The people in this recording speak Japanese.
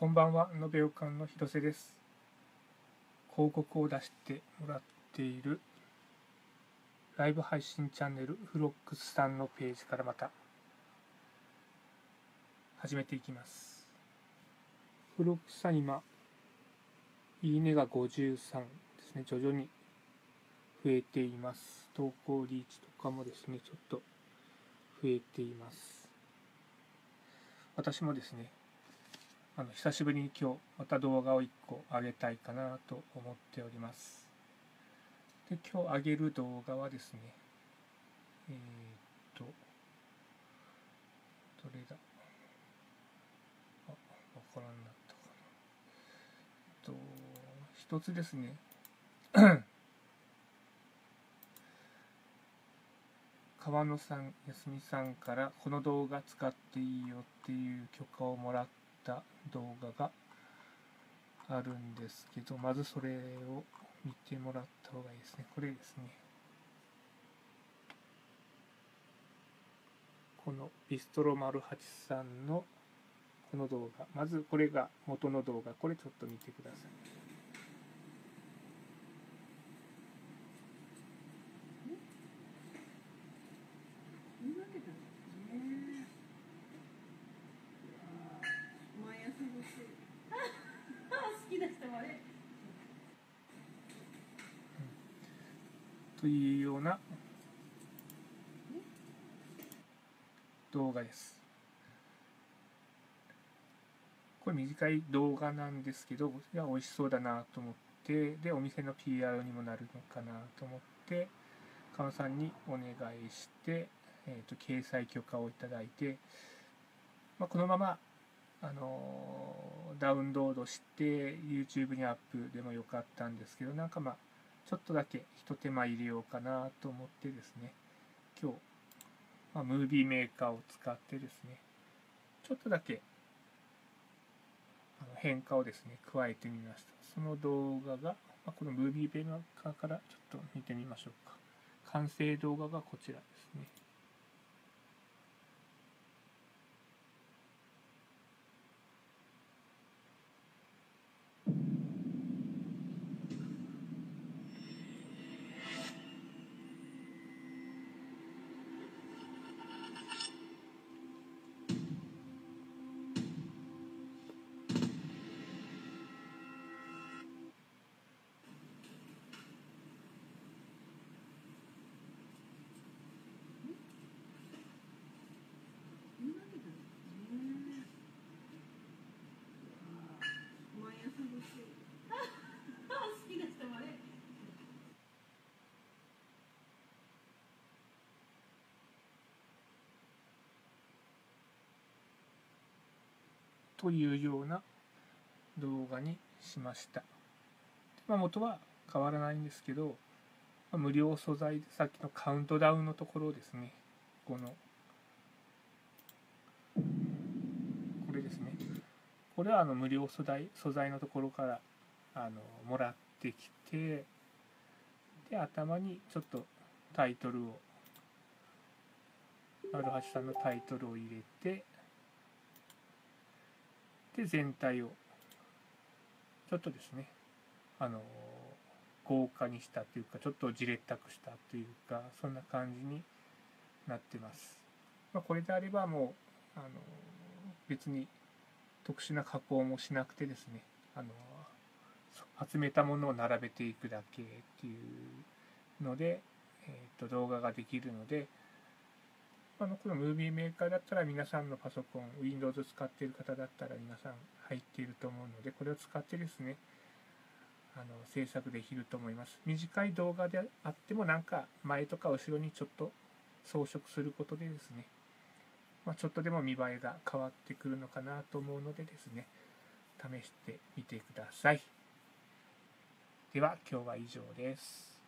こんばんは、延べ予感の広瀬です。広告を出してもらっているライブ配信チャンネルフロックスさんのページからまた始めていきます。フロックスさん今、いいねが53ですね、徐々に増えています。投稿リーチとかもですね、ちょっと増えています。私もですね、あの久しぶりに今日また動画を1個上げたいかなと思っております。で、今日上げる動画はですね、えー、っと、どれだ？あ、わからんなったかな。えっと、一つですね、川野さん、やすみさんからこの動画使っていいよっていう許可をもらってた動画があるんですけど、まずそれを見てもらった方がいいですね。これですね。このビストロ08さんのこの動画。まずこれが元の動画。これちょっと見てください。毎朝欲しい。好きな人はね。というような動画です。これ短い動画なんですけど、いや美味しそうだなと思って、で、お店の PR にもなるのかなと思って、川野さんにお願いして、えー、と掲載許可をいただいて、まあ、このまま、あのダウンロードして YouTube にアップでもよかったんですけど、なんかまあ、ちょっとだけ一手間入れようかなと思ってですね、今日、まあ、ムービーメーカーを使ってですね、ちょっとだけ変化をですね、加えてみました。その動画が、まあ、このムービーメーカーからちょっと見てみましょうか。完成動画がこちらですね。というような動画にしました。まあ、元は変わらないんですけど、まあ無料素材でさっきのカウントダウンのところですね、この、これですね。これはあの無料素材素材のところからあのもらってきて、で、頭にちょっとタイトルを、丸橋さんのタイトルを入れて、で全体をちょっとですねあの豪華にしたというかちょっとじれったくしたというかそんな感じになってます、まあ、これであればもうあの別に特殊な加工もしなくてですねあの集めたものを並べていくだけっていうので、えー、と動画ができるのであのこのムービーメーカーだったら皆さんのパソコン、Windows 使っている方だったら皆さん入っていると思うので、これを使ってですね、あの制作できると思います。短い動画であってもなんか前とか後ろにちょっと装飾することでですね、まあ、ちょっとでも見栄えが変わってくるのかなと思うのでですね、試してみてください。では今日は以上です。